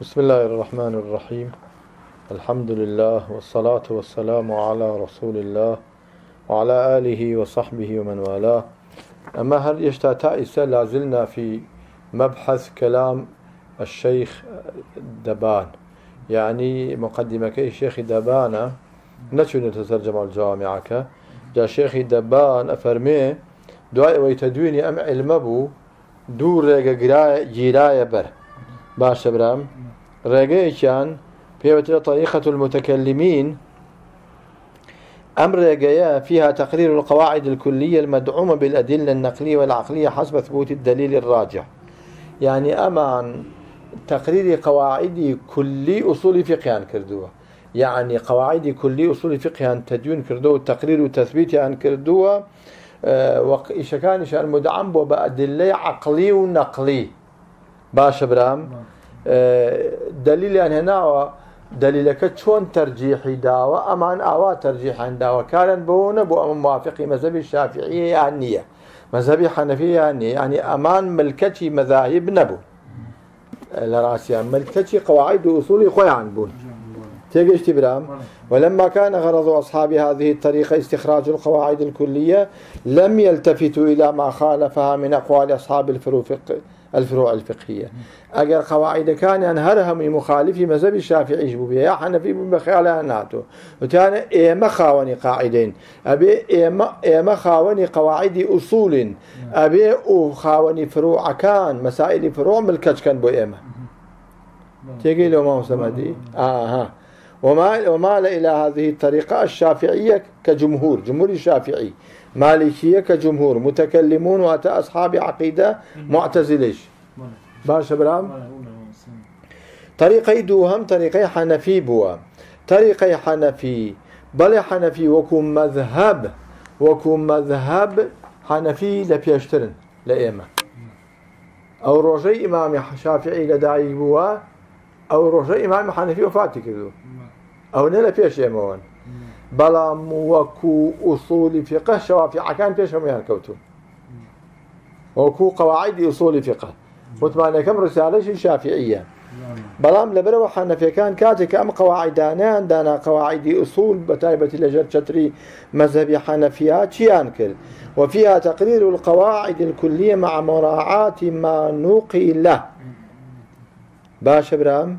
بسم الله الرحمن الرحيم الحمد لله والصلاة والسلام على رسول الله وعلى آله وصحبه ومن والاه أما هل يشتاتا لازلنا في مبحث كلام الشيخ دبان يعني مقدمة كي الشيخ دبان نشو نتترجم الجامعة جا شيخ دبان أفرمي دعاء ويتدويني أم علمبو دور ريقا جيرايا بر باش برام ڕێگەیەکیان پێوترە طريقة المتكلمين. أمر رجايا فيها تقرير القواعد الكلية المدعومة بالأدلة النقلية والعقلية حسب ثبوت الدليل الراجح. يعني أمان تقرير قواعد كلي أصول فقه كردوه. يعني قواعد كلي أصول فقه تدوين كردوه تقرير وتثبيت عن كردوه. أه وإيش كان مدعم بأدلة عقلي ونقلي. باش برام نعم. دلیلیان هێناوە دلیلەکە چۆن تەرجیحی داوە ئەمان ئاوا تەرجیحان داوەکارن بۆ نە بۆ ئەمە موافقی مەزەبی شافعیە یان نییە مەزەبی حەنەفی یان نیە ینی ئەمان ملکەتی مەذاهب نەبوو لە ڕاستیان ملکەتی قواعد و ئوسولی خۆیان بوون تيجي برام؟ ولما كان غرض أصحاب هذه الطريقة استخراج القواعد الكلية لم يلتفتوا إلى ما خالفها من أقوال أصحاب الفروق الفروع الفقهية. أجر قواعد كان هرهم مخالف مذهب الشافعي بو يا حنفي بخيال ناتو وكان إيما خاوني قاعدين أبي إيما إيما خاوني قواعد أصول أبي أو خاوني فروع كان مسائل فروع ملكش كان بو إيما تيجي لو ما سمدي آه ها وما ومال إلى هذه الطريقة الشافعية كجمهور جمهور الشافعي مالكية كجمهور متكلمون وأتى أصحاب عقيدة معتزليش باش برام؟ طريقي دوهم طريقي حنفي بوا طريقي حنفي بل حنفي وكم مذهب وكم مذهب حنفي لبيشترن لإيمة أو رجي إمام شافعي لداعي بوا أو رجي إمام حنفي وفاتي كذو أو نلا بيش إيموان بەڵام وەکو ئوسولی فقه شەوافعەکان پێشەمیان کەوتون وەکو قواعدی ئوسولی فقه. وتمانەکەم ڕسالەشی شافعیە بەڵام لەبەرەوە حەنەفەکان کاتێک ئەم قواعدانیان دانا قواعدی ئوسول بەتایبەتی لەژەر چتری مذهبي حنفية چیان کرد وفيها تقرير القواعد الكلية مع مراعاة ما نقل باش برام؟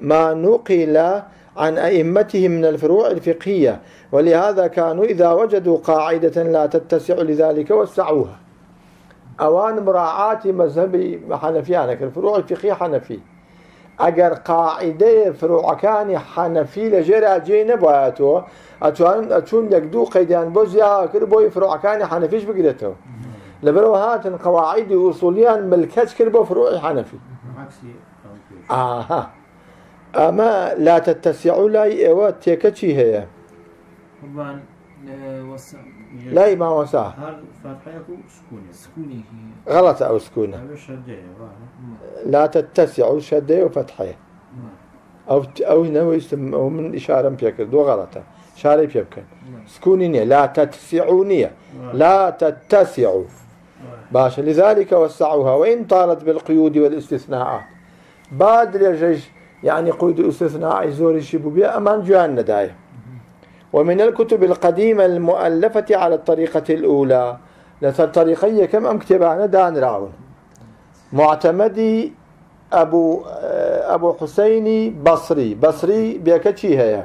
ما نقل عن أئمتهم من الفروع الفقهية ولهذا كانوا إذا وجدوا قاعدة لا تتسع لذلك وسعوها. أوان مراعاة مذهب حنفيانك الفروع الفقهية حنفي. أجر قاعدة فروع كان حنفي لجرا جين بواتو أتوان أتون يقدو قيدان بوزيا كل بوي فروع كان حنفيش بقدته لبرو هاتن قواعد أصوليان ملكتش كل بو فروع حنفي. آه أما لا تتسع لا إيوة تيكتشي هي طبعا لا ما وسع هل فتحة سكوني سكوني غلط أو سكونة لا تتسع شدة وفتحة أو أو هنا من إشارة بيكر دو غلطة شاري بيكر سكوني لا تتسعونية لا تتسع باشا لذلك وسعوها. وإن طالت بالقيود والاستثناءات. بعد لجيش يعني قيد استثناء زور الشبوبية أمان جوان نداية ومن الكتب القديمة المؤلفة على الطريقة الأولى لطريقية كم أم كتبانا دان راون. معتمدي أبو أبو حسيني بصري. بصري بيكتشي هي؟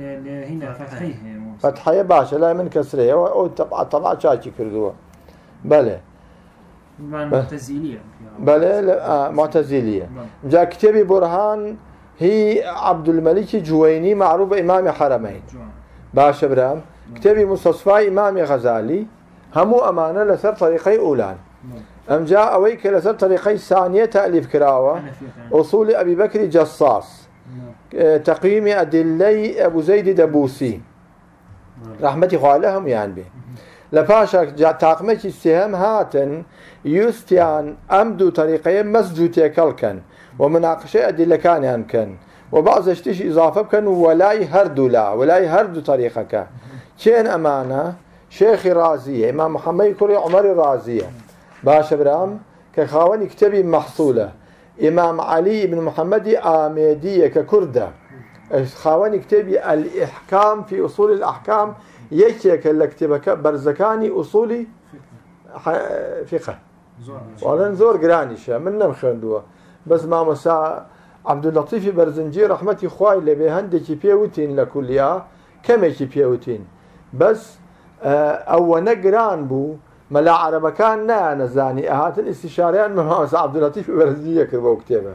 هنا فتحية فتحية باشا لا من كسرية. وطبعا طبعا شاكي كردوها بله معتزلية. بله آه معتزلية. جاء كتابي برهان هي عبد الملك جويني معروف إمام حرمين. باش برام كتابي مستصفى إمام غزالي. همو أمانة لسر طريقي أولان. أم جاء أويك لسر طريقي ثانية تأليف كراوة. أصول أبي بكر جصاص. تقييم أدلي أبو زيد دبوسي رحمتي خوالهم يعني. به لپاشا تاقمێکی سێهم هاتن یوستیان ئەم دوو طریقەیە مەسجو تێکەڵکەن و مناقشەی ئەدیلەکانیان کەن و بازەشتیش ئیزافە بکەن و وەلای هەردوو لا وەلای هەردوو طریقەکە چێن ئەمانە؟ شێخی رازیە ئێمە محەممەی کوڕی عمەری رازیە. باشە برام کە خاوەنی کتێبی مەحسوولە إمام علي بن محمد آميدية ككردة خاوني كتابي الإحكام في أصول الأحكام يكيك لكتبك برزكاني أصولي فقه. والله زۆر گرانیشە من نەم خوێندووە بەس مامەسا عبدولەتیفی بەرزنجی ڕحمەتی خوای لەبێ هەندێکی پێوتین لە کولیا کەمێکی پێوتین بەس ئەوە نەگران بوو مەلا عربەکان نانەزانی ئاهاتن ئیسیشاریان مەماسا عبدولەتیفی بەرزنجیە کرد بۆ کتێبە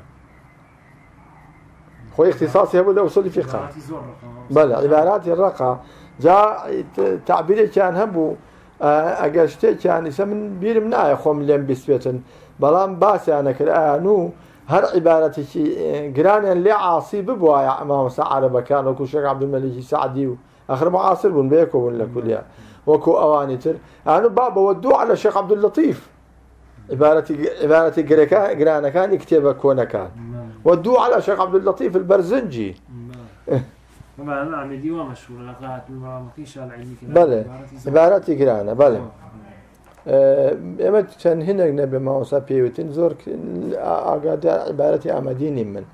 خۆی اختصاصی هەبوو لە وسڵی فقه. عبارەتی زۆر ڕقم بەڵێ عیباراتی ڕقا جا تعبیرێکیان هەبوو ئەگەر شتێکیان ئیسە من بیرم نایە خۆم لێم بیسوێتن بەڵام باسییانە کرد ئەیان و هەر عیبارەتێکی گرانیان لێ عاسی ببوایە ئەمامەسا عربەکان وەکو شێک عبدمەلیکی سعدی و ئەخر معاصر بوون بەیەکۆ بوون لە کولیا. وەکو ئەوانی تر. ئەنو با بەوە دوو على شێخ عبدولەتیف عبارەتی عبارەتی گرەکە گرانەکانی کتێبە کۆنەکان. ودو على شيخ عبد اللطيف البرزنجي طبعا العمدي ومشهور لقاءات المرامقيش العلمي كده بله گرانە بەڵێ زۆر. ئێمە چەند هینێک نەبێ ماوەسا پێوتین زۆر ئاگادار عیبارەتی ئامادینی من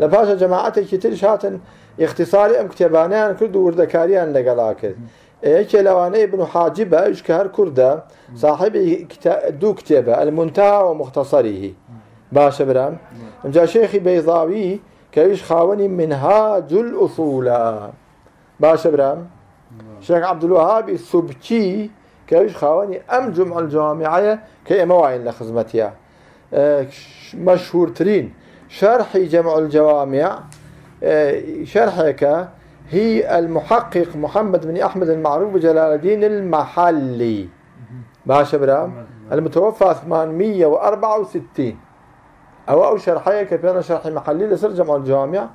لە پاشە جەماعەتێکی ترش هاتن اختصاری ئەم کتێبانیان کرد و وردەکاریان لەگەڵا کرد یەکێ لەوانەیە بن و حاجی بەش کە هەر کووردە صاحبی کتا- دوو کتێبە المنتا و مختصریه باشە برام ئەمجا شێخی بەیضاوی کەویش خاوەنی منهاج الأصولە باشە برام؟ شێخ عبدالوهابی سوبکی کەویش خاوەنی ئەم جمع الجوامعە کە ئێمە واین لە خزمەتیە مەشهورترین شرحی جمع الجوامع. شرحك هي المحقق محمد بن أحمد المعروف بجلال الدين المحلي. باشا برام؟ المتوفى 864 أو أو شرحية كبيرة شرح محلي لسر جمع الجوامع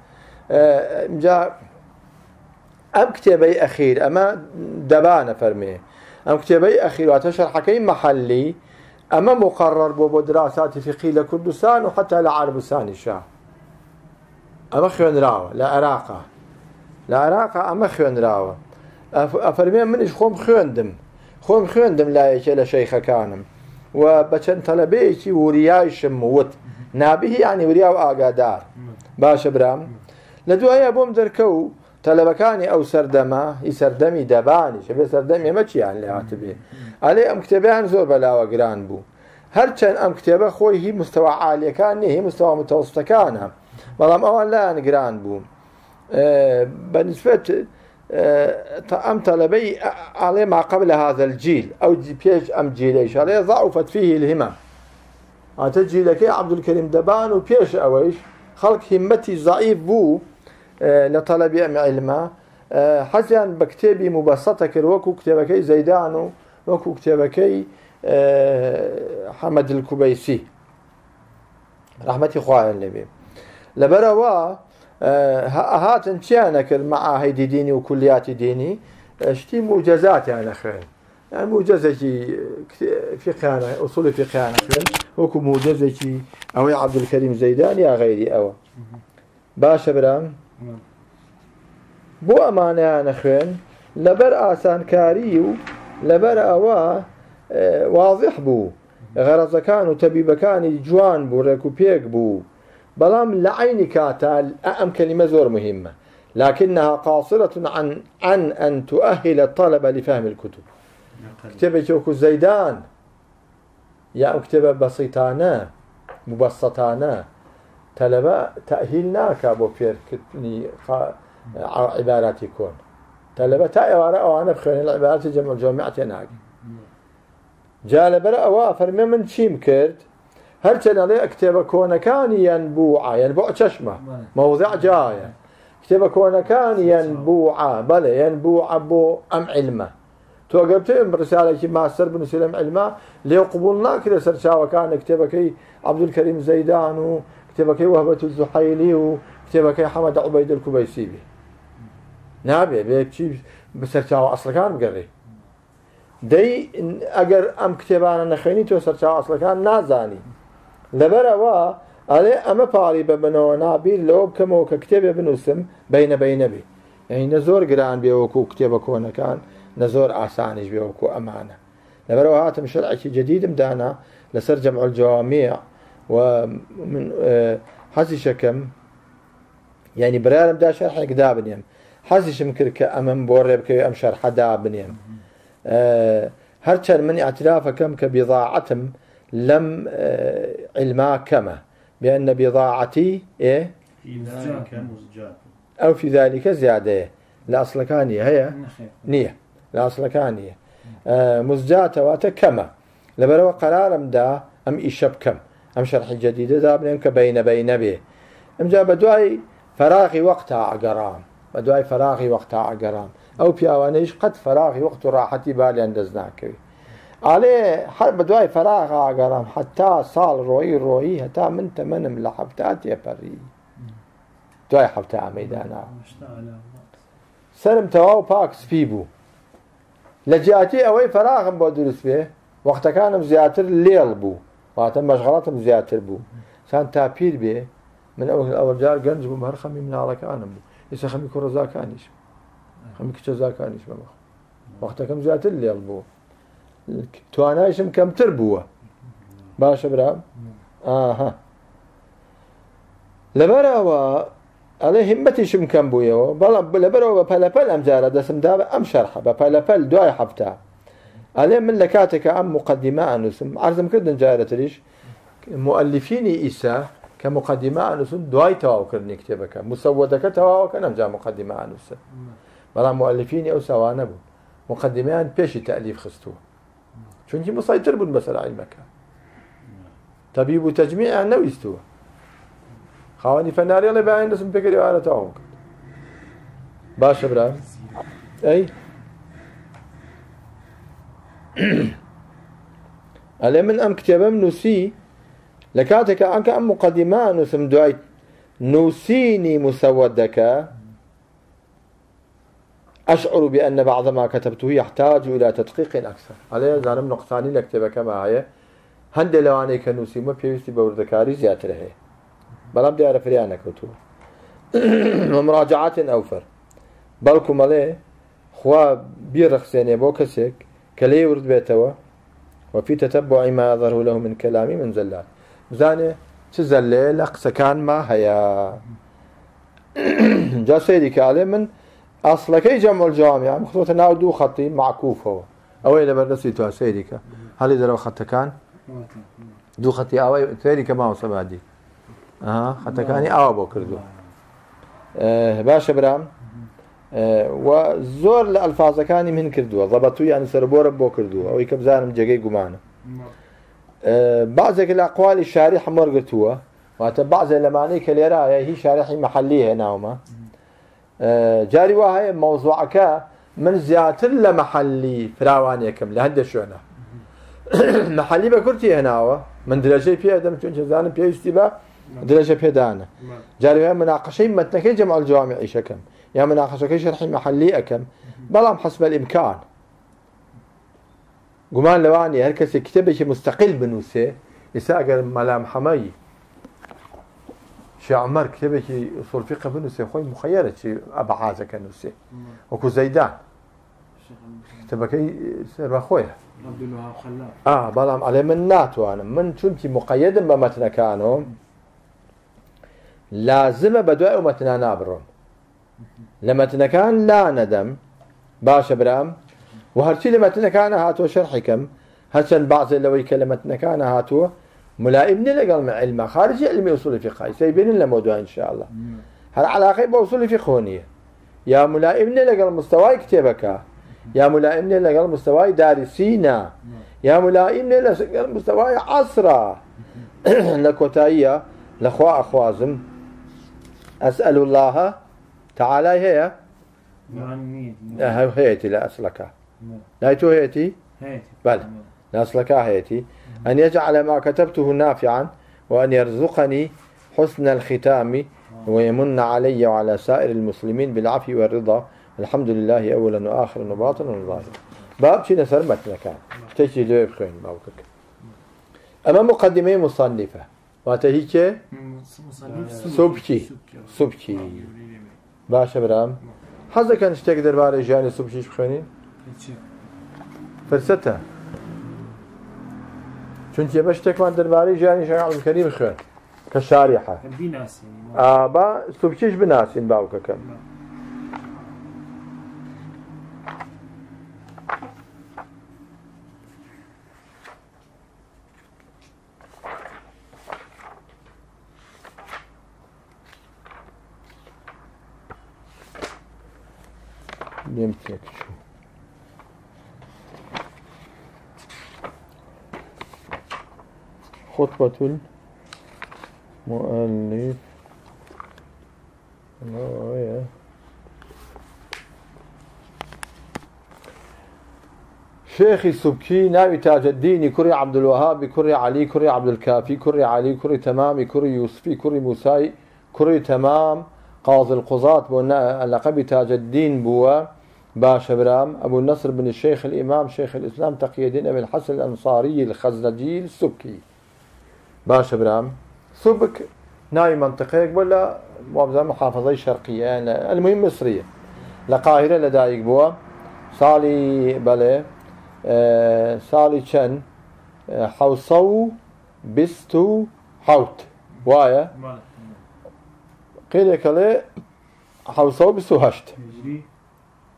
آه، جاء أم كتابي أخير أما دبانة فرمي. أم كتابي أخير وتشرحكي محلي. أما مقرر بو دراسات فقهية لكردستان وحتى لعربستان الشاه أما خوێن راوە لە عێراقا لە عێراقا ئەمە خوێن راوە ئەفەرمێ منیش خۆم خوێندم خۆم خوێندم لایەکێ لە شەیخەکانم و بە چەند تەلەبەیەکی وریایشم نابیهی ینی وریا و ئاگادار باشە برام. لە دوایە بۆم دەرکە و تەلەبەکانی ئەو سەردەما هی سەردەمی دەبانی شەبێ سەردەم ئێمە چیان لێ هاتبێ ئەلێ ئەم کتێبیان زۆر بەلاوە گران بوو هەرچەند ئەم کتێبە خۆی هی مستەوا عالیەکان نیە هی مستەوا متەوسستەکانە بەڵام ئەوان لایەن گران بوو بەنسبت ئەم تەلەبەی ئاڵێ ما قبل هذا الجيل ئەو پێش ئەم جیلەی شڵێ ضعفت فيه الهمة. ئاتە جیلەکەی عبدولکەریم دەبان و پێش ئەوەیش خەڵک هیمەتی زعیف بوو لە تەلەبی ئەم علمە حەزیان بە کتێبی مبەسەتە کرد وەکو کتێبەکەی زەیدان و وەکو کتێبەکەی حەمەد الکوبەیسی ڕحمەتی خوایان لەبێ لەبەرەوە هاتن چیان نەکرد مەعاهیدی دینی و کولیاتی دینی شتی موجزاتیان نەخوێن موجزێکی فقیانە ئوسولی فقیانە خوێن وەکو موجزێکی ئەوەی عەبدولکەریم زەیدان یا غەیری ئەوە باشە برام؟ بۆ ئەمانیانە خوێن لەبەر ئاسانکاری و لەبەر ئەوە واضح بوو غەرەزەکان و تەبیبەکانی جوان بوو ڕێک و پێک بوو بەڵام لە عینی کاتا ئەم کلمە زۆر مهمة لكنها قاصرة عن عن أن تؤهل الطلبة لفهم الكتب. كتابة وكو زيدان. يا كتابة بسيطانة مبسطانة. طلبة تأهيل ناكا بو فير كتني عبارات يكون. تا عبارة أو أنا بخير العبارات جمع الجامعة ناك جا لبرا أوا فرمي من شيم كرد. هەرچەند ئەڵێ کتێبە کۆنەکانی یان بووع یان بۆ چەشمە مەوضع جایە کتێبە کۆنەکانی یان بووع بەڵێ یان بووع بۆ ئەم علمە تۆ گەرتم ڕسالێکی ماستەر بنووسی لەم علما لێ قبول ناکرێت سەرچاوەکانە کتێبەکەی عبدولکەریم زەیدان و کتێبەکەی وهبەت زوحیلی و کتێبەکەی حەمەد عوبەید الکوبەیسی بێ نابێ بێ چی بەسەرچاوە ئەسلەکان بگەڕێ. دەی ئەگەر ئەم کتێبانە نەخێنی تۆ سەرچاو ئەسلەکان نازانی. لەبەرەوە ئەڵێ ئەمە پاڵی بە بنەوە نابیر لەوە بکەمەوە کە کتێبێ بنووسم بینە بینەبی ئەی نە زۆر گران بێوەکو کتێبە کۆنەکان. نە زۆر ئاسانیش بێوەکو ئەمانە. لەبەرەوە هاتم شەرعێکی جدیدم دانا لەسەر جەمع الجوامع ومن آه، حسي شكم يعني برارم دا شرحك دا بنيم حسي شمكر كأمم بورب كي أم شرح دا بنيم أه هرچن من اعتراف كم كبضاعتم لم أه علما كما بأن بضاعتي إيه في ذلك أو في ذلك زيادة الأصل كانية هي نية الأصل كانية آه مزجاة واتا كما. لبروا قرارم دا أم إيشب كم. أم شرح جديد دا بنيم كبين بين به. أم جا بدواي فراغي وقتها عقرام بدواي فراغي وقتها عقرام أو بياوانيش قد فراغي وقت راحتي بالي اندزناكوي عليه حرب بدواي فراغ عقرام حتى صال روي روي حتى من تمنم لحبتات يا بري دوای حبتا مەدانا مشتعل سرم تەواو پاک سپی بوو لە جیاتی ئەوەی فراغم بۆ دروست بێ وەختەکانم زیاتر لێڵ بوو واتە مەشغڵاتم زیاتر بوو. سان تا پیر بێ من ئەو ئەوەجار گەنج بووم هەر خەمی مناڵەکانم بوو. ئێستا خەمی کوڕزاکانیش خەمی کچە زاکانیش بەمە وەختەکەم زیاتر لێڵ بوو. توانایشم کەمتر بووە. باشە برام؟ ئاها. لەبەرەوە ئەڵێ همەتیشم کەم بوویەوە. بەڵام لەبەرەوە بە پەلەپەل ئەم جارە دەسمدا بە ئەم شەرحە. بە پەلەپەل دوای هەفتە ئەلێ من لە کاتێکە ئەم مقدمە ئەنووسم ئارزم کردن جارەتریش. مؤلفینی ئیسا کە مقدمە ئەنووسن دوای تەواوکردنی کتێبەکە. مسەودەکە تەواوکە نەمجا مقدمە ئەنووسن بەڵام مؤلفینی ئەو ساوانە بوو مقدمیان پێشی تەلیف خستووە. چونکی مسایتر بوون بەسەر عیلمەکە. تەبیب و تەجمیعیان نەویستووە. خاوەنی فەناریڵێ باین دەسم پێکەری وارە تاوم کرد باشە برا ئەی ئەلێ من ئەم کتێبەم نووسی لە کاتێکە ئەنکە ئەم مقدمە نووسم دوای نووسینی مسودەکە أشعر بأن بعض ما كتبته يحتاج إلى تدقيق أكثر عليه زانم نقصاني لكتبة كما هي هند لواني كنوسي ما بيوستي بوردكاري زياتر هي بەڵام دیارە فریان نەکەوتووە مراجعات ئەوفەر بەڵکو مەڵێ خوا بیڕەخسێنێ بۆ کەسێک کە لێ ورد بێتەوە وفي تتبع ما يظهر له من كلامي من زلات بزانێ چ زەلێ لە قسەکانما هەیە جا سەیری کاڵێ من ئاسڵەکەی جەمەل جوامیا مخۆتە ناو دوو خەتی معکوفەوە ئەوەی لەبەردەستی تو سەیریکە هەڵی دەرەوە خەتەکان دوو خەتی ئەوەی سەیریکە ماوە سەبادی خەتەکانی ئاوا بۆ کردو باشە برام. و زۆر لە ئەلفازەکانی من کردووە. ضەبەتو یانی سەربۆرە بۆ کردووە. ئەوەی کە بزانم جێگەی گومانە. بعضێک لە ئەقوالی شاری هەموەرگتووە واتە بعضێ لەمانەی کە لێرایە هی شارحی محلی هێناومە جاری وا هەیە مەوزوعەکە من زیاتر لە محلی فراوانێکم لە هەندێک شوێنە. محلی بە کورتی هێناوە. من درەژەی پێ دەم چون زانم پێویستی بە درجة بيدانا جاري مناقشة متنكي جمع الجوامع شكم يا مناقشة شرح محلي أكم بلام حسب الإمكان. قمان لواني هركس كتابك مستقل بنوسه يساقر ملام حمي شي عمر كتابك أصول فقه بنوسه خوي مخيرة شي أبعازك نوسه وكو زيدان. خويا عبد الوهاب خلاف آه بلام على من ناتو أنا. من كنت مقيدا بمتن كانوا لازمە بە دوای ئەو مەتنا نابڕۆم لە لا نەدەم باشە برام و هەرچی لە مەتنەکانە هاتووە شەرحیکەم هەرچەند بازێ لەوەی کە لە مەتنەکانە هاتووە ملائمني لقال مع علم خارجي علمي أصول فقه سيبين لنا موضوع إن شاء الله. هل علاقه باصول فقهونيه يا ملائمني لقال مستواي كتابك. يا ملائمني لقال مستواي دارسينا. يا ملائمني لقال مستواي عصرة لكوتاية لخوا أخوازم. أسأل الله تعالى هي؟ هيتي لا أسلك. لا تو هيتي؟ بل لا أسلك هيتي. أن يجعل ما كتبته نافعا وأن يرزقني حسن الختام ويمن علي وعلى سائر المسلمين بالعفو والرضا. الحمد لله أولا وآخرا وباطنا وظاهرا. باب شي نسر متنك؟ تجي له بخين بابك أما مقدمة مصنفة. واتە هیچێ؟ سوبکی. سوبکی. باشە برام. حەز دەکەن شتێک دەربارەی ژیانی سوبکیش بخوێنین؟ فرسەتە. چونکە بە شتێکمان دەربارەی ژیانی شەعڵکەری بخوێن. کە شارحە. با سوبکیش بناسیین باوکەکەم. چوو خطبة المؤلف. شيخي سبكي ناوي تاج الدين كري عبد الوهاب كري علي كري عبد الكافي كري علي كري تمامي كري يوسفي كري موساي كري تمام. قاضي القضاة بونا لقب تاج الدين بوا باشا برام أبو النصر بن الشيخ الإمام شيخ الإسلام تقي الدين أبي الحسن الأنصاري الخزرجي السبكي. باشا برام سبك ناوي منطقة ولا محافظة شرقية. يعني المهم مصرية. لقاهرة لدايق بوا. صالي آه، ساڵی چەند آه، حوسە و بیست و حوت وایە قیلێکەڵێ حوسە و بیست و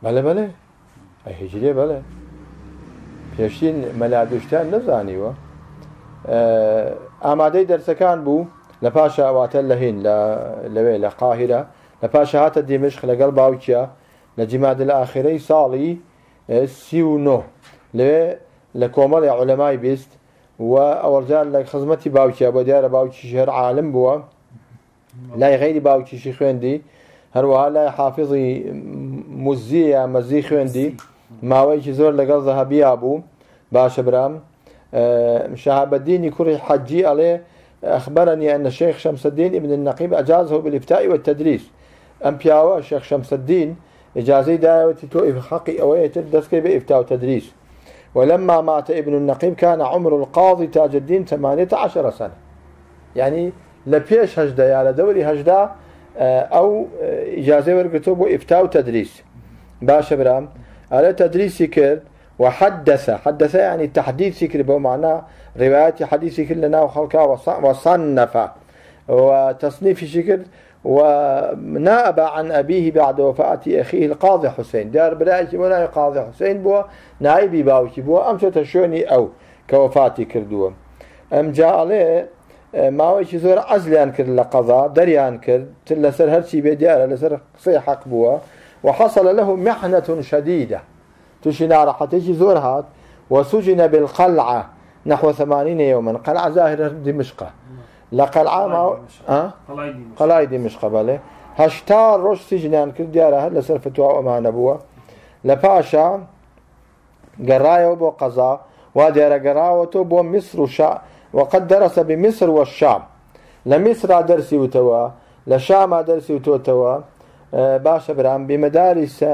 هجری بەلێ هیجرێ بەلێ پێشین مەلادشتیان نەزانیوە ئامادەی دەرسەکان بوو لە پاشە ئەواتە لە هین لە- لەوێ لە قاهرە. لە پاشە هاتە دیمشق لەگەڵ باوکیە. لە جیماد لە ئاخرەی ساڵی سی و نۆ. لەوێ لە کۆمەڵی عولەمای بیست و ئەوەجار لە خزمەتی باوکیە بۆ دیارە باوکی هەر عالم بووە. لای غیری باوکیشی خوێندی هەروەها لای حافظی موزیە مەزی خوێندی ماوەیەکی زۆر لەگەڵ زەهبیا بوو باشە برام. الدين كري حجي عليه أخبرني أن الشيخ شمس الدين ابن النقيب أجازه بالإفتاء والتدريس أم بياوة الشيخ شمس الدين إجازي داوة توئف حقي أوية الدسكي بإفتاء وتدريس ولما مات ابن النقيب كان عمر القاضي تاج الدين 18 سنة. يعني لبيش هجدة يا لدوري هجدة آه، أو آه، إجازة ورقتوب وإفتاء وتدريس باشا برام. على تدريسي كرد وحدث حدث يعني تحديث سكر بو معناه روايات حديث سكر لنا وخلقها وص- وصنف. وتصنيف شكر ونائب عن أبيه بعد وفاة أخيه القاضي حسين دار برايك ولا قاضي حسين بو نائبي باوكي بو أم تشوني أو كوفاتي كردوه أم جاء عليه ماوەیەکی زۆر عەزلیان کرد لە قەضا دەریان کرد لەسەر هەرچی بێ دیارە لەسەر قسەی حەق بووە. وحصل له محنة شديدة توشي نارحتيجي زور هات. وسجن بالقلعة نحو ثمانين يوما قلعة زاهرة دمشق لا قلعة ما أه؟ قلعة دمشق بله هشتار روش سجنان كل ديارة هلا سر فتوى وأمانة بوا لباشا قراية بو قضاء وديارة قراوته بو مصر وشا وقد درس بمصر والشام. لمصر درسي وتوا لشام درسي وتوا آه، باشا برام بمدارس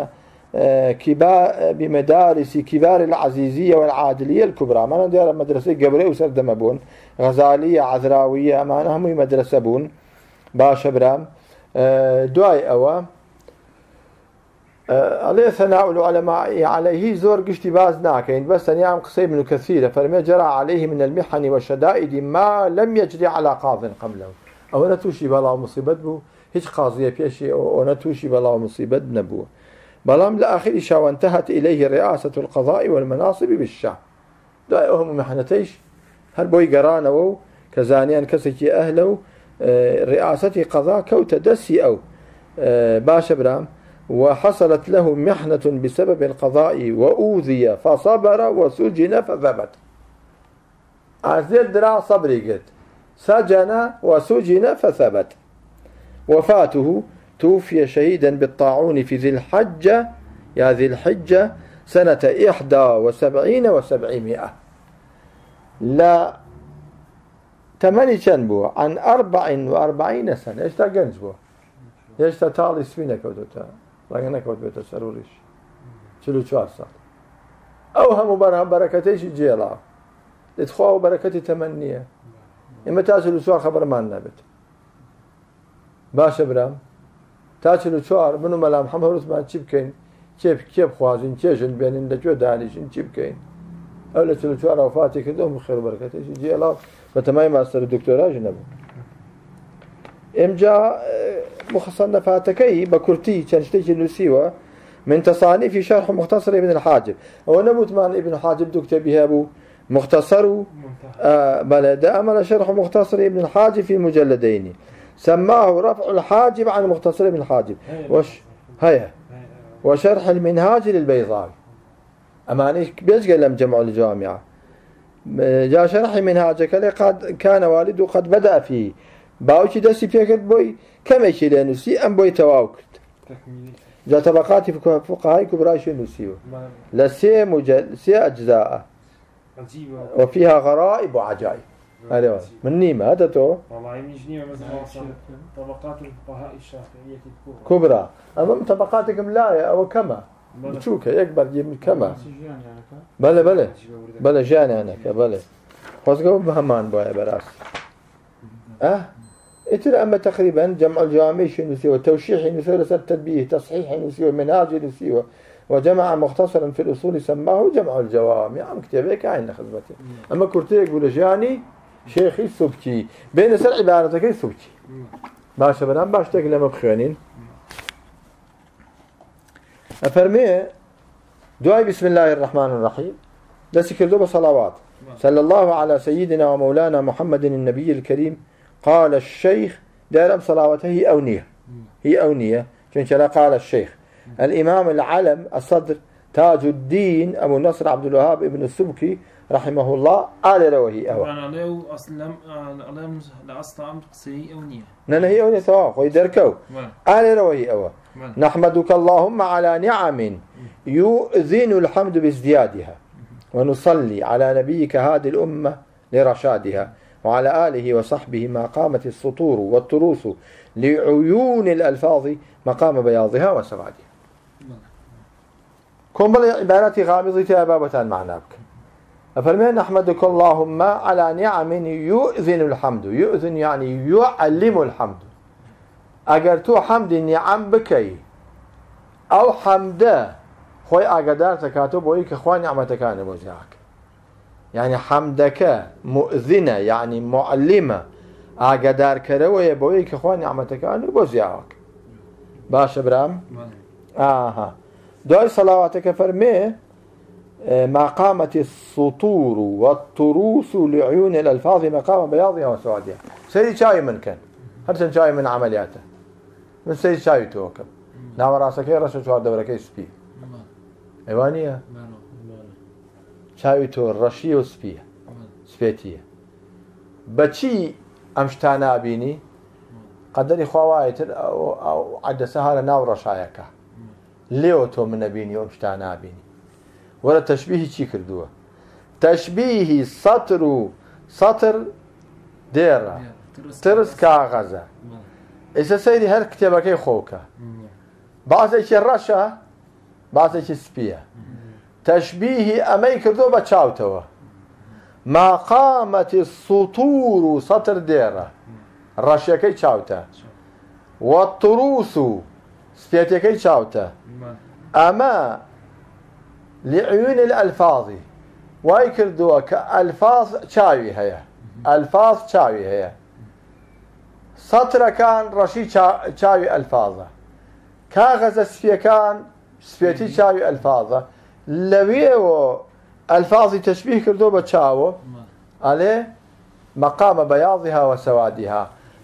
آه، كبار بمدارس كبار العزيزية والعادلية الكبرى. ما ديار مدرسة قبري وسردم بون غزالية عذراوية ما هم مدرسة بون. باشا برام آه، دواي أوا. عليه ثناء العلماء عليه زور قشتي باز بس نعم قصي من كثيرة فلما جرى عليه من المحن والشدائد ما لم يجري على قاض قبله. نتوشي بلا مصيبة بو هيج قاضية بيشي أو نتوشي بلا مصيبة نبوه بلام لآخر شا وانتهت إليه رئاسة القضاء والمناصب بالشام دائهم محنتيش. هل بوي قرانو كزانيان كسكي أهلو آه، رئاسة قضاء كوت دسي أو آه، باشا برام. وحصلت له محنة بسبب القضاء وأوذي فصبر وسجن فثبت عزيز درا صبري قلت. سجن وسجن فثبت. وفاته توفي شهيدا بالطاعون في ذي الحجة يا ذي الحجة سنة إحدى وسبعين وسبعمائة. لا تمني بو عن أربع وأربعين سنة. إيش تاقنج بو إيش تالي سفينة كودوتا لكن كود بيتا سروريش شلو شوار صار أو هم برهم بركتيش جيلا ادخوا بركتي تمنية إما تاسلو سوار خبر ما نبت باشە برام تا چل و چوار منو مەلا محەممە ڕوتمان چی بکەین کێ کێ بخوازین کێژن بێنین لەگوێ دانیشین چی بکەین ئەو لە چلو چوارە وفاتی کردو خێر بەرکەتێکی جێ ئەڵاو بە تەمای ماستەر دکتۆراژ نەبوو بە کورتی چەند شتێکی نووسیوە من تصانيفه شرح مختصر ابن الحاجب. هو نبوت مان ابن الحاجب دكتور بها أبو مختصر. آه بل ده أمر شرح مختصر ابن الحاجب في مجلدين. سماه رفع الحاجب عن مختصر ابن الحاجب. وش؟ هيا. وشرح المنهاج للبيضاوي. بيش قال لهم جمع الجامعة؟ جاء شرح منهاجك قد كان والده قد بدأ فيه. باوشي دسي فيك بوي كم يشي لنسي أم بوي تواوكت جاء طبقات فقهاء كبرى شو نسيوه لسي مجل سي عجيبة وفيها غرائب وعجائب أيوة من نيمة هذا تو والله مش مثلا طبقات الفقهاء الشافعية كبرى أمام طبقاتكم لا أو كما بتشوكة يكبر جيب كما بله بله. بله جاني أنا بله. خذ بهمان بويا براس أه؟ إتر أما تقريبا جمع الجامع شنو سوى توشيح نسوى رسالة تدبيه تصحيح نسوى منهاج نسوى وجمع مختصرا في الأصول سماه جمع الجوامع. عم كتابك عين خدمته أما كرتيك بولجاني شيخي السبكي بين سر عبارتك السبكي باشا بنام باش تاك لما بخوانين أفرمي دعاء بسم الله الرحمن الرحيم. بس كردو بصلوات. صلى الله على سيدنا ومولانا محمد النبي الكريم. قال الشيخ دارم صلاوته هي أونية. هي أونية. كان قال الشيخ. الإمام العلم الصدر تاج الدين أبو نصر عبد الوهاب ابن السبكي رحمه الله آل روهي أوا أنا لو أصلا أنا لأصلا أم قصي أونية. نحن هي أونية سواء خوي دركو. آل روهي. نحمدك اللهم على نعم يؤذن الحمد بازديادها ونصلي على نبيك هذه الأمة لرشادها. وعلى آله وصحبه ما قامت السطور والتروس لعيون الألفاظ مقام بياضها وسوادها كون بل عبارتي غامضة أبابة معناك أفرمي نحمدك اللهم على نعم يؤذن الحمد. يؤذن يعني يعلم الحمد. أجر تو حمد نعم بكي. أو حمد خوي أقدار تكاتب بويك خوان نعمتك أنا بوزيعك يعني حمدك مؤذنة يعني معلمة أقدار كروي بويك خوان نعمتك أنا بوزيعك باش برام؟ آها دوای صلواتك فرمي ما قامت السطور والتروس لعيون الألفاظ مقام بياضها وسوادها سيدي شاي من كان. هرسن شاي من عملياته؟ من سيدي شاي توكب ناو راسك رشا شوار دورك سبي إيوانية. شاي تو رشي وسبي سبيتية بچي امشتانا بيني قدري خوايتر أو أو عد سهر ناو رشايكه لێوە تۆ منە بینی ئەو شتا نابینی وەرە تەشببیهی چی کردووە؟ تەشببیهی سەطر و سەطر دێڕە طرس کاغەزە. ئێستا سەیری هەر کتێبەکەی خۆکە. بازێکی ڕەشە بازێکی سپیە. تەشببیهی ئەمەی کردو بە چاوتەوە. ما قامت السطور و سەطر دێڕە ڕەشیەکەی چاوتە. والطروس و سپێتییەکەی چاوتە. ئەمە لعيون الألفاظ. وای کردووە کە ئەلفاظ چاوی هەیە. ئەلفاظ چاوی هەیە. سەترەکان ڕەشی چاوی ئەلفاظە. کاغەزە سپیەکان سپێتی چاوی ئەلفاظە. لەوێەوە ئەلفاظی تەشبیه کردو بە چاوە. ئەلێ مەقامە بەیاضیها وە سەوادیها.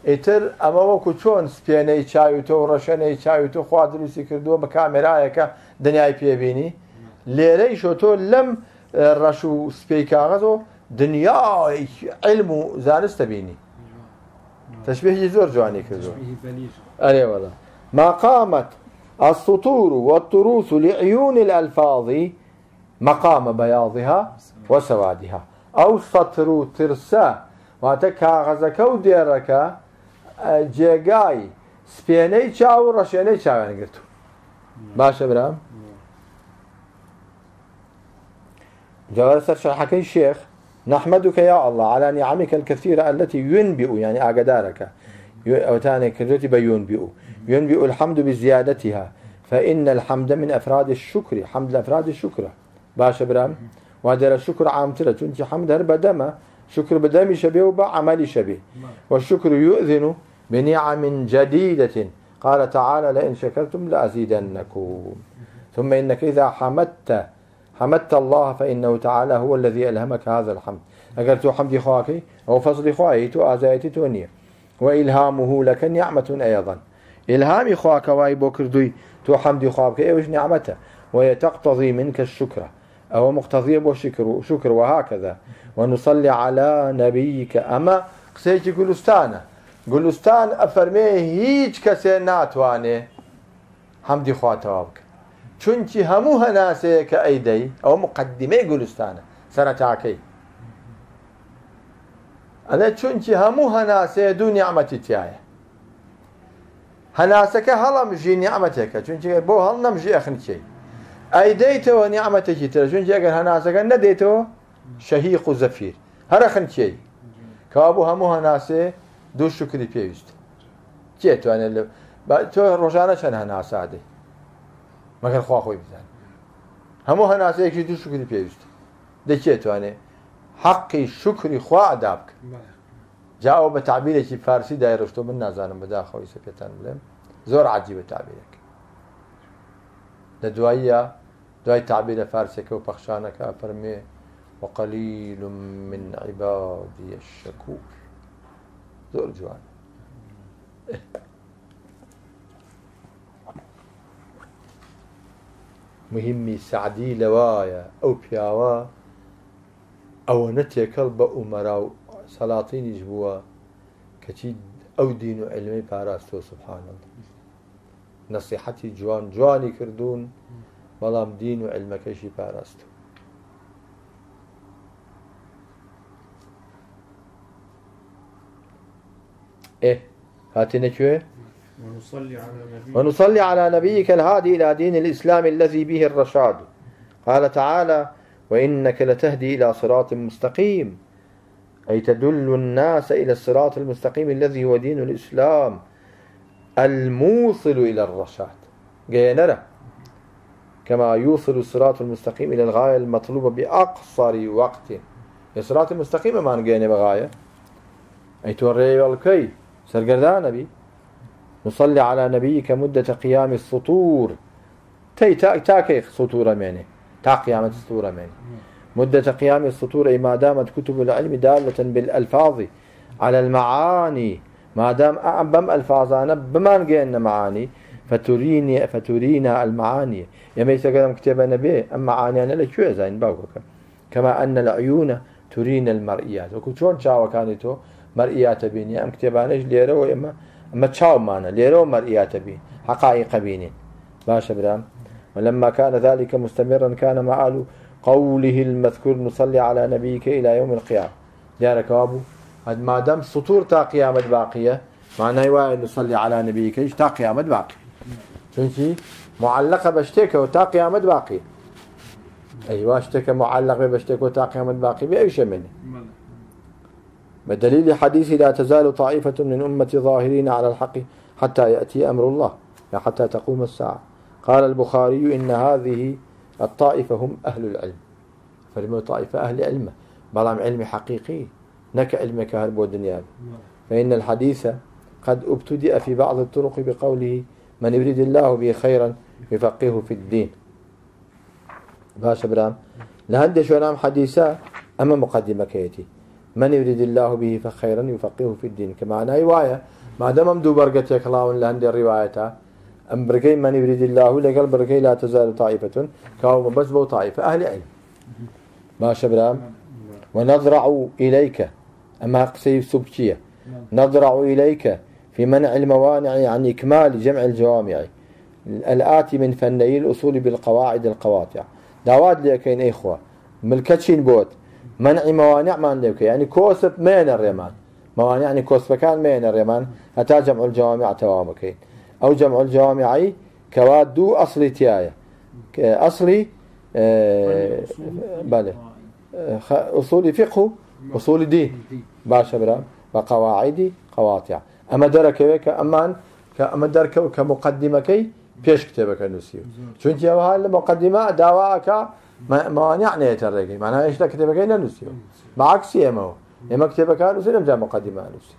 ئیتر ئەمە وەکو چۆن سپێنەی چاوی تۆ ڕەشەنەی چاوی تۆ خوا دروستی کردووە بە کامێرایەکە دنیای پێبینی. لێرەی شۆ تۆ لەم ڕەش و سپێی کاغەزۆ دنیای علم و زانستە بینی. تشبيهي زور جواني كذو أري والله ما قامت السطور والتروس لعيون الألفاظ مقام بياضها وسوادها. أو سطر ترسا. واتە کاغەزەکە و دێڕەکە جێگای سپێنەی چاو و ڕەشێنەی چاوێن گرتو باشە برام؟ جواب سر شرحكي الشيخ نحمدك يا الله على نعمك الكثيرة التي ينبئ يعني أقدارك أو تاني كذوتي بينبئ ينبئ الحمد بزيادتها. فإن الحمد من أفراد الشكر حمد أفراد الشكر. باشا برام. وهذا الشكر عامترة چونك حمد هر بدمه شكر بدمي شبيه وبعملي شبيه والشكر يؤذن بنعم جديدة. قال تعالى لئن شكرتم لأزيدنكم. ثم إنك إذا حمدت حمدت الله فإنه تعالى هو الذي ألهمك هذا الحمد. ئەگەر تۆ حەمدی خوا بکەی ئەو فەضڵە خوایە ئازایەتی تۆ نییە. وإلهامه لك نعمة أيضا. إلهام خوا کە وای بۆ کردووی تۆ حەمدی خوا کەی ئەویش نیعمەتە؟ وهي تقتضي منك الشكر. ئەوە مقتضیە بۆ شكر شكر وهكذا. ونصلي على نبيك. ئەمە قسەکەی گلستانە؟ گلستان ئەفەرمێ هیچ کەسێ ناتوانێ هەمدی خواتەوە بکە چونکی هەموو هەناسەیە کە ئەیدەی ئەو مقدمەی گلستانە سەرەتاکەی ئەلێ چونکی هەموو هەناسەیە دوو نیعممەتی تایە هەناسەکە هەڵم ژی نیعممەتێکە چونکی بۆ هەڵ نەمژی ئەخنچەی ئەیدەیتەوە نیعممەتێکی تر چونکی ئەگەر هەناسەکە نەدەیتەوە شەهیق و زەفیر. هەرە خنچەی کەوا بوو هەموو هەناسێ دوو شکری پێویست. کێ توانێت لە تۆ ڕۆژانە چەند هەناسادەی مەگەر خوا خۆی بزان هەموو هەناسەیەکی دوو شکری پێویست. دەکێت توانێت حەقی شکری خوا ئەدا بکە. جاوە بە تعبیرێکی فارسی دایڕشتۆ من نازانم بەداخەوەی سەپێتان بڵێم. زۆر عجی بە تعبیرێک. لە دواییە دوای تعبیرە فارسێکە و پەخشانەکە فەرمێ وقليل من عبادي الشكور زۆر جوان. مهمی سعدی لەوایە ئەو پیاوە ئەوە نەتێکەڵ بە ئومەرا و سەڵاتینیش بووە کەچی ئەو دین و علمی پاراستۆ سبحانە نەسیحەتی جوان جوانی کردوون بەڵام دین و علمەکەشی پاراستو إيه هاتنا شوي ونصلي على نبي ونصلي على نبيك الهادي إلى دين الإسلام الذي به الرشاد. قال تعالى وإنك لتهدي إلى صراط مستقيم. أي تدل الناس إلى الصراط المستقيم الذي هو دين الإسلام الموصل إلى الرشاد. جاي نرى كما يوصل الصراط المستقيم إلى الغاية المطلوبة بأقصر وقت. الصراط المستقيم ما نجينا بغاية أي توري والكي سرقردان نبي. نصلي على نبيك مدة قيام السطور. تي تاكي سطور مني تا قيام السطور مني مدة قيام السطور ما دامت كتب العلم دالة بالألفاظ على المعاني. ما دام بم ألفاظانا بما نجينا معاني فتريني فترينا المعاني. يا يسقدم كتاب نبي أما معاني أنا لشو زين؟ باوكك. كما أن العيون ترينا المرئيات. وكتشون شاوة كانتو؟ مرئيات بيني. أم كتابانش ليرة وإما أما تشاو معنا ليرة ومرئيات بين حقائق بينين باشا برام. ولما كان ذلك مستمرا كان معال قوله المذكور نصلي على نبيك إلى يوم القيامة. ديارك أبو هاد ما دام سطور تا قيامة باقية معناه يواي نصلي على نبيك إيش تا قيامة باقية؟ شنشي معلقة بشتك وتا قيامة باقية. أيوة اشتك معلق بشتك وتا قيامة باقية بأي شيء منه. بدليل حديث لا تزال طائفة من أمة ظاهرين على الحق حتى يأتي أمر الله حتى تقوم الساعة. قال البخاري إن هذه الطائفة هم أهل العلم. فلما طائفة أهل علم بلام علم حقيقي نك علم كهرب الدنيا فإن الحديث قد ابتدأ في بعض الطرق بقوله من يريد الله به خيرا يفقهه في الدين. باشا برام لهند شو نام حديثة أما مقدمة كيتي من يريد الله به فخيرا يفقهه في الدين. كما أنا رواية ما دام أمدو برقة يكلاون لهند الرواية أم برقي من يريد الله لقل برقي لا تزال طائفة. كاو بس بو طائفة. أهل علم. ما شبرام ونضرع إليك. أما قصي سبكية. نضرع إليك في منع الموانع عن إكمال جمع الجوامع. الآتي من فني الأصول بالقواعد القواطع. داواد ليكين إخوة. ملكتشين بوت منع موانع ما عندك يعني كوسب مين الرمان. موانع يعني كوسب كان مين الرمان. هتا جمع الجوامع توامكين. أو جمع الجوامع كواد دو أصلي تيايا. أصلي آه بله أصول فقه أصول دين. باشا برا. بقواعد قواطع. أما درك أمان كأما درك كمقدمة كي نسيو. چونك هاي المقدمة دواءك ما موانع نيترقي معناها إيش كتابك اين نسيو. بعكس يمو يما كتابك نسي لم جاء مقدمة نسي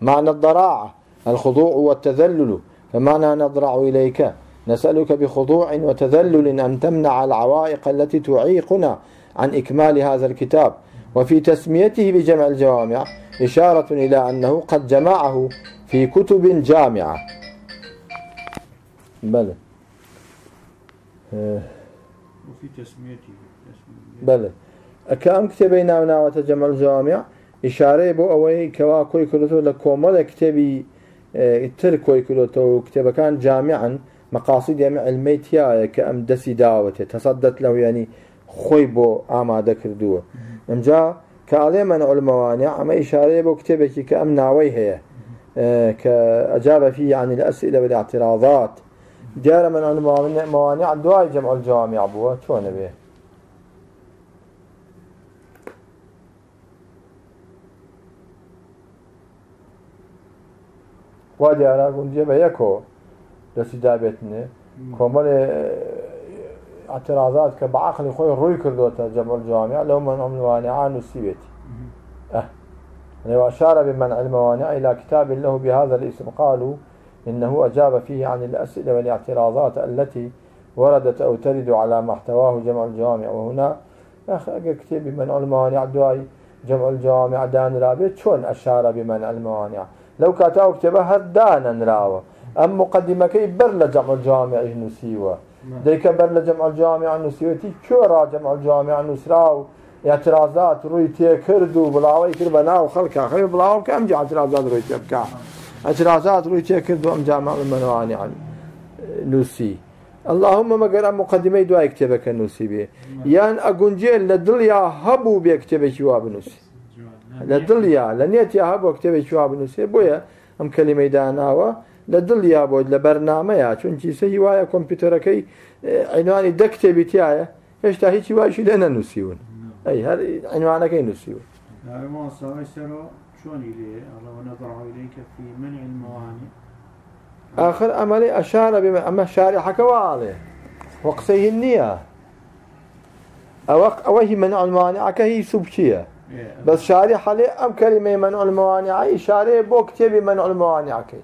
معنى الضراعة. الخضوع والتذلل. فمعنى نضرع إليك. نسألك بخضوع وتذلل أن تمنع العوائق التي تعيقنا عن إكمال هذا الكتاب. وفي تسميته بجمع الجوامع إشارة إلى أنه قد جمعه في كتب جامعة. بلى وفي تسميته. تسمية. بلى كأم كتبينا وناوة جمع الجوامع؟ إشارة بو أوي كوا كوي كلتو لكومل كتبي آه، تر كوي كلتو كتب كان جامعا مقاصد يعني علمي تيايا كأم دسي داوتة تصدت له يعني خوي بو آمادة كردوه. ام جا كالي منع الموانع أما إشارة بو كتبك كأم ناوي هي. آه، كأجاب فيه عن الأسئلة والاعتراضات. جار من الموانع دواي جمع الجوامع بوا شون به وادي قلت جيبه يكو دسي دابتني كومل اعتراضات كبعقل خوي روي كردوتا جمع الجوامع لو من الموانع نسيبت أه. يعني وأشار بمنع الموانع إلى كتاب له بهذا الاسم. قالوا إنه أجاب فيه عن الأسئلة والاعتراضات التي وردت أو ترد على ما احتواه جمع الجوامع وهنا أخ كتاب بمنع الموانع دواي جمع الجوامع دان رابط شون أشار بمنع الموانع لو كاتاو كتبه دانا راوة أم مقدمة كي بر جمع الجوامع نسيوه. ديك بر جمع الجوامع نسيوتي كورا جمع الجوامع نسراو؟ اعتراضات روي تيكردو بلاوي كربنا وخلقها خلي بلاو كم جاء اعتراضات روي تبكى اعتراضات روي تيكردو أم جامع المنوانع نسي اللهم ما قرأ مقدمة دعاء كتبك نسي به يان أقنجي لدل يا هبو بيكتبك جواب نسي لە دڵیا لە نێتیا هەبوو کتێبێکی وا بنووسێ بۆیە ئەم کەلیمەیدا ناوە لە دڵیا بۆیت لە بەرنمەیە چون چیسە هیوایە کۆمپیوتەرەکەی عینوانی دە کتێبی تایە هێشتا هیچی واشی لێ نەنووسیون. ئەی هەر عینوانەکەی نووسیون. آخر ئەمەلی ئەشارە بێمە ئەمە شاری حەکەواڵێ وە قسەی نییە. ئەوە ئەوە هی منعمانعەکە هی سوبچیە بس شارح عليه أم كلمة منع الموانع؟ إشارة بو كتابي منع الموانع كي.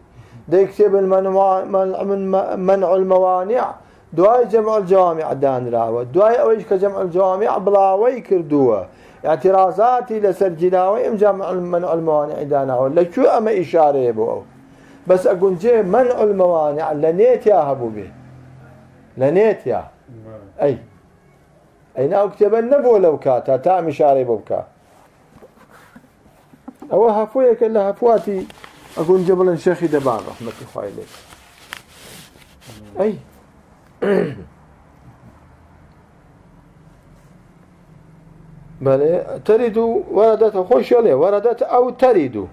المنع من منع الموانع دواي جمع الجوامع دان راوة. دواي أويش كجمع الجوامع بلاوي كردوة. اعتراضاتي لسر جلاوي إم جمع منع الموانع دان راوة. لشو أما إشارة بو؟ بس أقول جي منع الموانع لنيت يا هبو به لنيت يا. أي. أي ناو كتب النبو لو كاتا تام إشارة بوكا أو هفوية كلا هفواتي أقول جبل شيخي دبان رحمة الله عليه أي. بل ترد وردت خوش عليه وردت أو ترد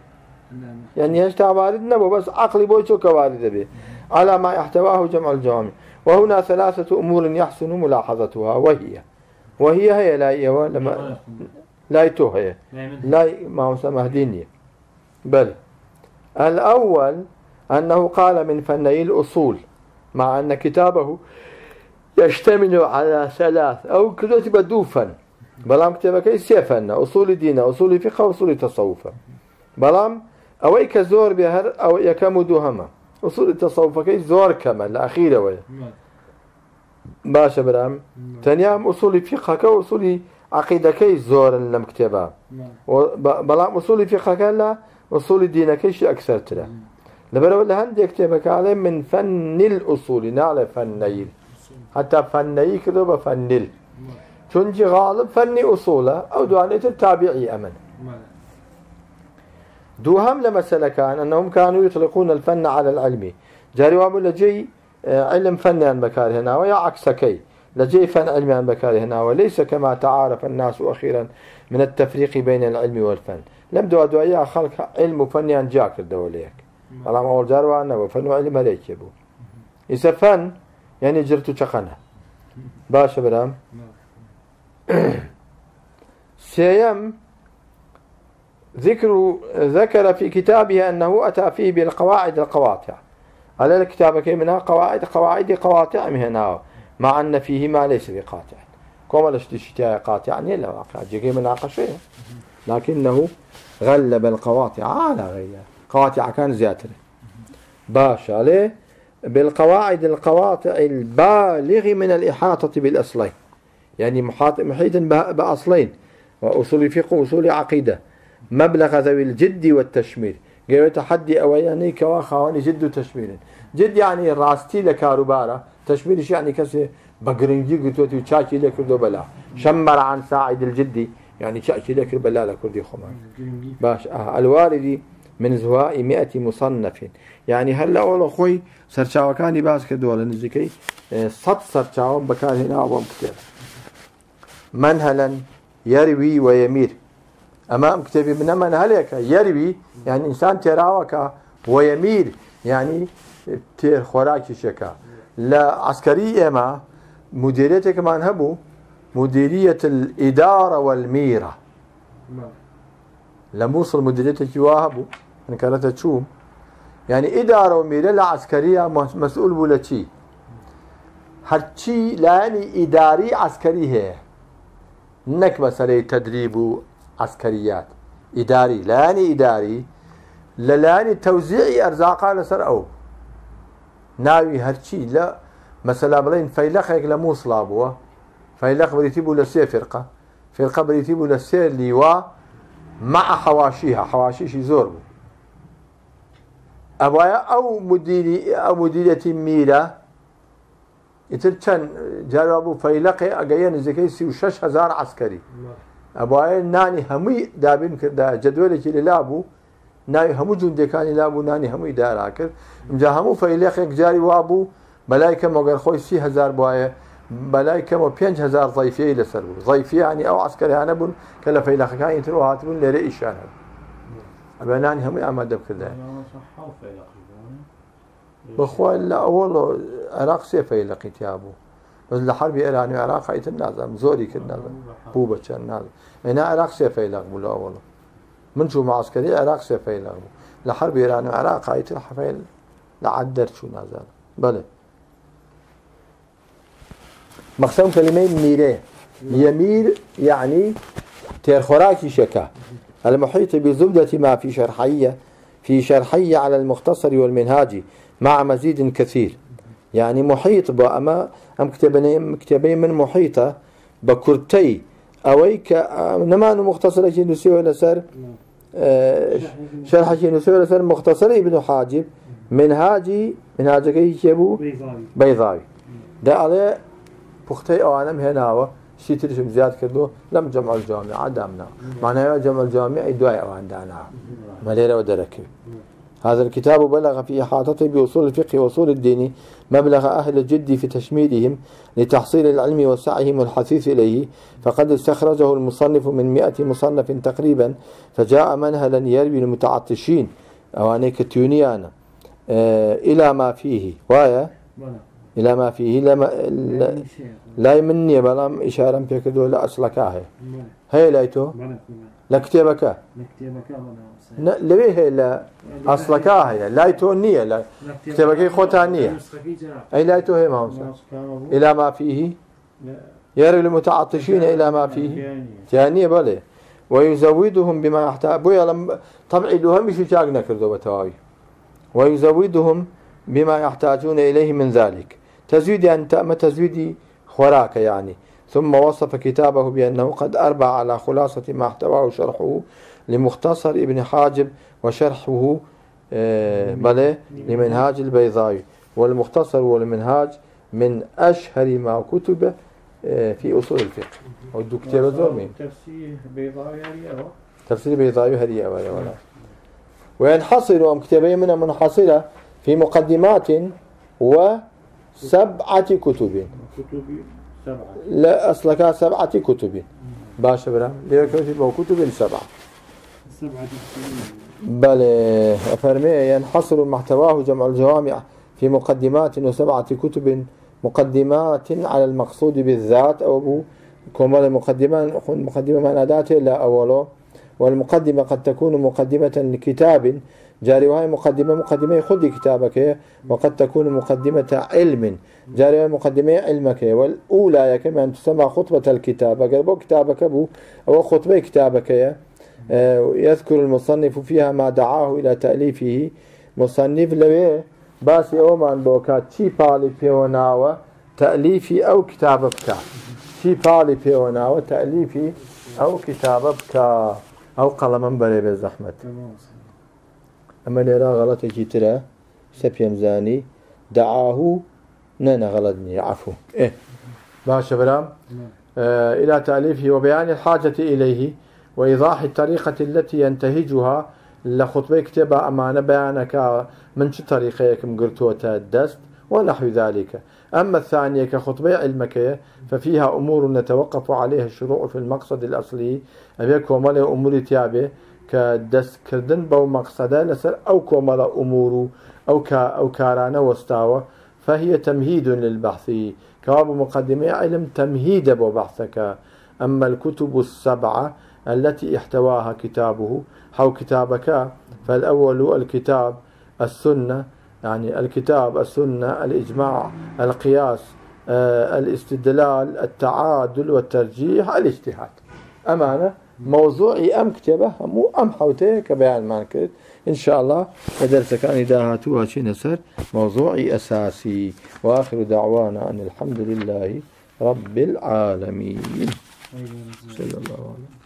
يعني هشتا وارد نبو بس عقلي بوشو كوارد به على ما يحتواه جمع الجوامع. وهنا ثلاثة أمور يحسن ملاحظتها وهي. وهي هي لا هي لما لا يتو هي لا ما هو سمه دينية. بل الأول أنه قال من فني الأصول مع أن كتابه يشتمل على ثلاث أو كتب دوفا. بلام كتابه كي سيفن أصول دين أصول فقه أصول تصوف. بلام أو أي كزور بهر أو يكم دوهما. أصول التصوف كي زور كما الأخيرة ويا باشا برام تنيام أصول فقه كأصول عقيدة كي زور لم كتابه. بلام أصول فقه كلا أصول دين كيش أكثر ترى. لبرو اللي هندي كتابك عليه من فن الأصول نعلى فنيل حتى فني كذا بفنل تنجي غالب فني أصوله أو دوانية التابعي أمن. دوهم لمسألة كان أنهم كانوا يطلقون الفن على العلم. جاري وامو لجي علم فن عن بكار هنا ويا عكسكي. لجي فن علمي عن بكار هنا وليس كما تعارف الناس أخيرا من التفريق بين العلم والفن. لم دوا دوايا خلق علم وفن عن جاك الدوليك بەڵام ئەوڵ جاروان نەبوو فەن و علی مەلێکێ بوو ئیسە فەن یعنی جرت و چقەنە باشە برام. سيم ذكر ذكر في كتابه أنه أتى فيه بالقواعد القواطع. على الكتاب كي منها؟ قواعد قواعد قواطع هنا. مع أن فيه ما ليس بقاطع. كما لشتشتها قاطع لا واقع جيكي مناقشة لكنه غلب القواطع. على غيرها قواطع كان زيادة. باش عليه بالقواعد القواطع البالغ من الإحاطة بالأصلين. يعني محاط محيط بأصلين. وأصول فقه وأصول عقيدة. مبلغ ذوي الجد والتشمير. غير تحدي أو يعني جد وتشمير. جد يعني راستي تشبیرش یعنی کسی بە گرنگی گوتوتی و چاکی لێ کردو بەلا شەممەرە عن ساعد الجدی يعني شاكي لك بلا لكردي خمان باش آه الواردي من زواء مئة مصنف يعني هلا والله خوي سرچاو كاني باس كدو لنزكي صد سرچاو بكار هنا أبوم كتاب منهلا يروي ويمير أمام كتابي من منهلك يروي يعني إنسان تراوك ويمير يعني تير خوراكي شكا لا عسكرية ما مديريتك كمان هبو مديرية الإدارة والميرة. لموصل مديريتك واهبو أنا كانت تشوم. يعني إدارة وميرة لا عسكرية مسؤول ولا شيء هرشي لاني إداري عسكري هي. نك مسألة تدريب عسكريات إداري لاني إداري ناوی هەرچی لە مەسەلا بڵین فەیلەخێک لە مووسڵا بووە فەیلەخ بریتی بوو لە سێ فرقە. فرقە بریتی بوو لە سێ لیوا مع حەواشیها حەواشیشی زۆر بوو. ئەوایە ئەو مدیری ئەو مدیرەتی میرە ئیتر چەند جاروا بوو فەیلەقی ئەگەیە نزیکەی سی و شش هزار عسکەری. ئەوایە نانی هەمووی دابین کردە جدولێکی لەلا بوو. ناوی هەموو جوندەکانی لابوو نانی هەمووی دارا کرد. اینجا هەموو فەیلێخێک جاری وابوو بەلای کەمەگەر خۆی سی هزار بواە بەلای کەمەوە 5هزار ضیفی لەسەر بوو. ضیفیانی ئەو عسکەریانە بوون کە لە فەیلەخەکانی تر هاتبوون لێرە ئیشانە. ئەبێنانی هەمووی ئامادە بکردە. بەخوای لە ئەوڵۆ عراق سێ فەیلەقی تیا بوو. بەس لە حربی ئێرانی عراقایتن نازانم زۆری کرد نازم بوو بە چەند نازم ئێنا عراق سێ فەیلەق بوو لە ئەوڵە من شو معسكري عراق سيفي لقبو لحرب إيران وعراق أيت الحفيل. لعدر شو نازل. بله مقسم كلمين ميري يمير يعني تير خوراكي شكا. المحيط بزبدة ما في شرحية. في شرحية على المختصر والمنهاج مع مزيد كثير. يعني محيط بأما أم كتابين كتابين من محيطة بكرتي. أويك نما مختصر شيء نسي ولا سر؟ آه، شرح شيء نسي ولا سر مختصر ابن حاجب. منهاجي منهاجي كي يبو بيضاوي. ده على بختي أوانم هنا شي ترشم زياد كردو لم جمع الجامع عدمنا. معناها جمع الجامع دواء أوان دانا. مليرة ودركي هذا الكتاب بلغ في إحاطته بأصول الفقه وأصول الدين مبلغ أهل الجد في تشميدهم لتحصيل العلم وسعهم الحثيث إليه فقد استخرجه المصنف من مئة مصنف تقريبا فجاء منهلا يروي المتعطشين أو أنيك تيونيانا آه إلى ما فيه. ويا إلى ما فيه. لما لا, لا يمني بلام إشارة بيكدو لا. أصلكاه هي لايتو لكتابك لبيه لا أصلك هي لا يتونية لا كتابك خوتانية أي لا يتوه ما هو إلى ما فيه يرى المتعطشين إلى ما فيه ثانية بله. ويزودهم بما يحتاج بويا لم طبعي لهم مش تاجنا كردو بتواوي ويزودهم بما يحتاجون إليه من ذلك تزويد أن تأم تزويد خوراك يعني ثم وصف كتابه بأنه قد أربع على خلاصة ما احتواه شرحه. لمختصر ابن حاجب وشرحه آه، بلى لمنهاج البيضاوي. والمختصر والمنهاج من أشهر ما كتب آه، في أصول الفقه. ودو كتاب زور مين تفسير بيضاوي هريا تفسير بيضاوي ولا ولا. وينحصر أم كتابين منها منحصرة في مقدمات وسبعة كتب. كتب سبعة. لا أصلك سبعة كتب. باشا برا ليه كتب كتب سبعة. بل أفرمي ينحصر محتواه جمع الجوامع في مقدمات وسبعة كتب مقدمات على المقصود بالذات أو كمال مقدمة مقدمة من أداته لا أوله والمقدمة قد تكون مقدمة لكتاب جاري وهي مقدمة مقدمة خذي كتابك وقد تكون مقدمة علم جاري وهي مقدمة علمك. والأولى كما تسمى خطبة الكتاب قال كتابك أبو أو خطبة كتابك. آه، يذكر المصنف فيها ما دعاه إلى تأليفه. مصنف لوي باسي أومان بوكا تي بالي بيوناوة تأليفي أو كتاب بكا. تي بالي بيوناوة تأليفي أو كتاب بكا. أو قلم بري بزحمة أما ليرا غلطة ترى سبيم زاني دعاه نانا غلطني عفو. إيه. برام. آه إلى تأليفه وبيان الحاجة إليه. وإيضاح الطريقة التي ينتهجها لخطبة كتابة أمانة بيانك من شو طريقة يكم قرتوة الدست ونحو ذلك. أما الثانية كخطبة علمك ففيها أمور نتوقف عليها الشروع في المقصد الأصلي. أبي كومال أمور تيابة كدست كردن بو مقصدا لسر أو كومال أمور أو كا أو كارانة وستاوة فهي تمهيد للبحث. كواب مقدمة علم تمهيد بو بحثك. أما الكتب السبعة التي احتواها كتابه أو كتابك فالأول الكتاب السنة يعني الكتاب السنة الإجماع القياس آه، الاستدلال التعادل والترجيح الاجتهاد. أمانة موضوعي أم كتبه مو أم حوته كبيان ما كرت إن شاء الله درس كان إذا شي نسر موضوعي أساسي. وآخر دعوانا أن الحمد لله رب العالمين. صلى الله عليه وسلم.